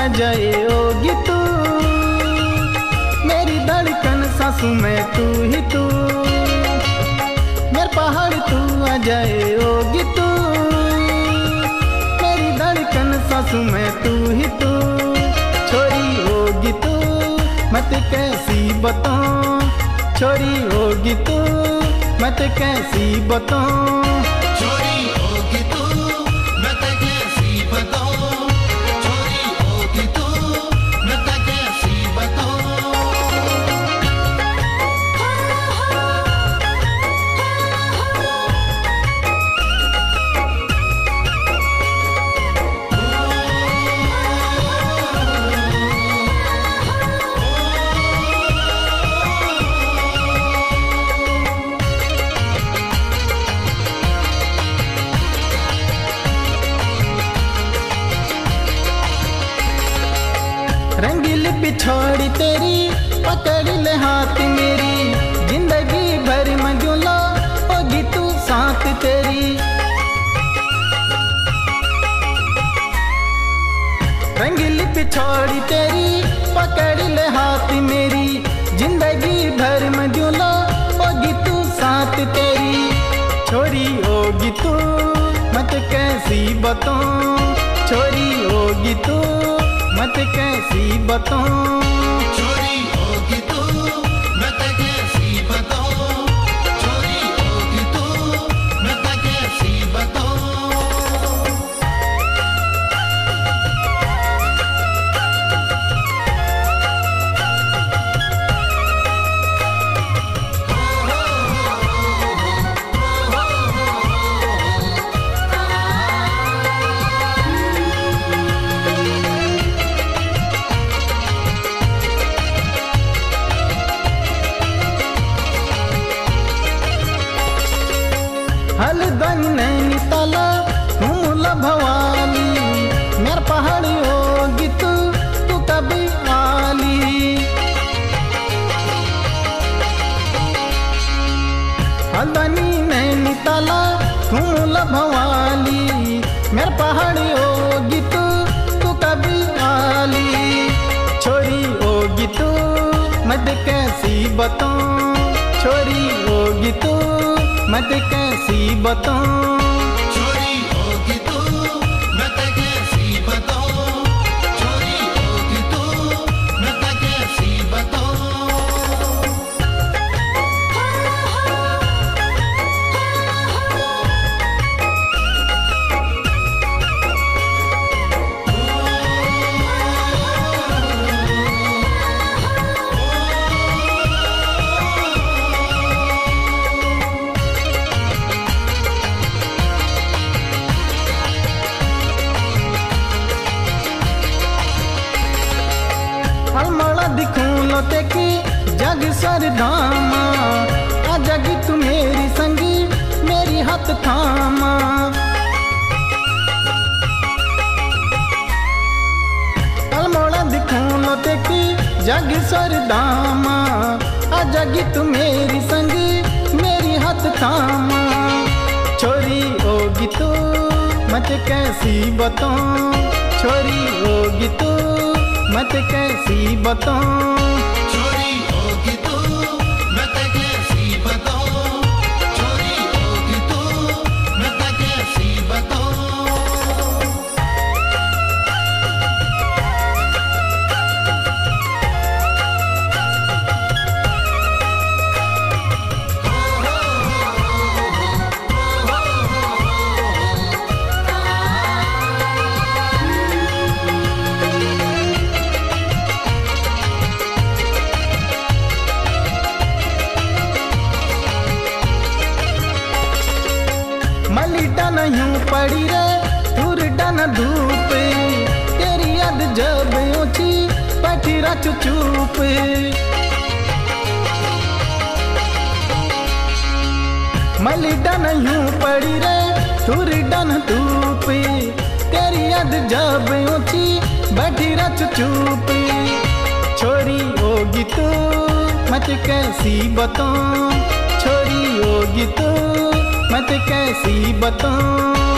न जाओगी तू मेरी धड़कन सांसों में तू ही तू। मेरे पहाड़ तू आ जाओगी तू मेरी धड़कन सांसों में तू ही तू। छोरी होगी तू मत कैसी बताऊँ छोरी होगी तू मत कैसी बताऊँ छोरी रंगीली पिछोड़ी तेरी, पकड़ ले हाथ मेरी। ज़िंदगी भर मंजुला, होगी तू साथ तेरी। रंगीली पिछोड़ी तेरी, पकड़ ले हाथ मेरी। ज़िंदगी भर मंजुला, होगी तू साथ तेरी। छोरी होगी तू, मत कैसी बताऊँ छोरी होगी तू मत कैसी बताऊँ? हलदन नैनी ताला मुला भवानी मेर पहाड़ी होगी तू तू कभी आली। हलदनी नैनी ताला मुला भवानी मेर पहाड़ी होगी तू तू कभी आली। छोरी होगी तू मत कैसी बताऊँ? छोरी होगी तू मत कैसी बताऊँ हलमड़ा दिखूं लोटे की जग सर धामा, आ जगी तू मेरी संगी, मेरी हाथ थामा। हलमड़ा दिखूं लोटे की जग सर धामा, आ जगी तू मेरी संगी, मेरी हाथ थामा। छोरी होगी तू मत कैसी बताऊँ छोरी होगी तू मत कैसी बताऊँ? मलिटा नहीं पड़ी रे दूर डन धूप। तेरी याद जब ऊँची, बैठी रच चुप। मलिटा नहीं पड़ी रे दूर डन धूप। तेरी याद जब ऊँची, बैठी रच चुप। छोरी होगी तू, मत कैसी बताऊँ छोरी होगी तू मत कैसी बताऊँ?